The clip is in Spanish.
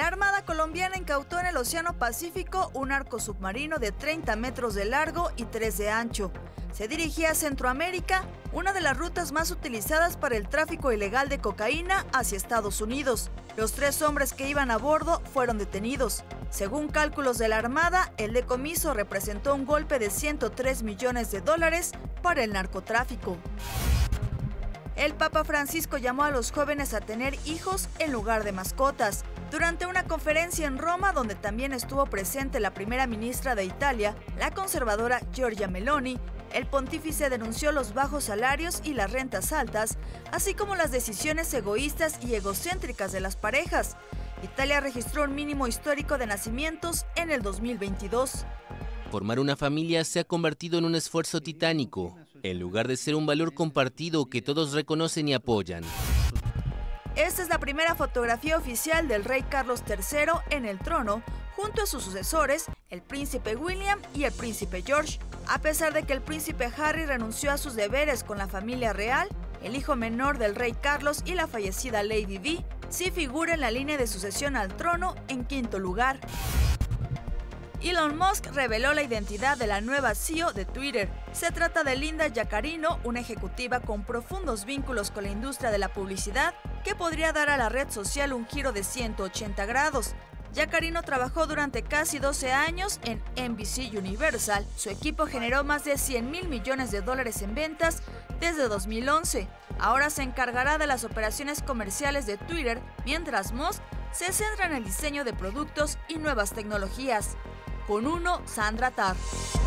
La Armada colombiana incautó en el Océano Pacífico un arco submarino de 30 metros de largo y 3 de ancho. Se dirigía a Centroamérica, una de las rutas más utilizadas para el tráfico ilegal de cocaína hacia Estados Unidos. Los tres hombres que iban a bordo fueron detenidos. Según cálculos de la Armada, el decomiso representó un golpe de 103 millones de dólares para el narcotráfico. El Papa Francisco llamó a los jóvenes a tener hijos en lugar de mascotas. Durante una conferencia en Roma, donde también estuvo presente la primera ministra de Italia, la conservadora Giorgia Meloni, el pontífice denunció los bajos salarios y las rentas altas, así como las decisiones egoístas y egocéntricas de las parejas. Italia registró un mínimo histórico de nacimientos en el 2022. Formar una familia se ha convertido en un esfuerzo titánico, en lugar de ser un valor compartido que todos reconocen y apoyan. Esta es la primera fotografía oficial del rey Carlos III en el trono, junto a sus sucesores, el príncipe William y el príncipe George. A pesar de que el príncipe Harry renunció a sus deberes con la familia real, el hijo menor del rey Carlos y la fallecida Lady Di sí figura en la línea de sucesión al trono en quinto lugar. Elon Musk reveló la identidad de la nueva CEO de Twitter. Se trata de Linda Yaccarino, una ejecutiva con profundos vínculos con la industria de la publicidad, que podría dar a la red social un giro de 180 grados. Yacarino trabajó durante casi 12 años en NBC Universal. Su equipo generó más de 100 mil millones de dólares en ventas desde 2011. Ahora se encargará de las operaciones comerciales de Twitter, mientras Musk se centra en el diseño de productos y nuevas tecnologías. Con uno, Sandra Tar.